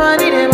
I need it,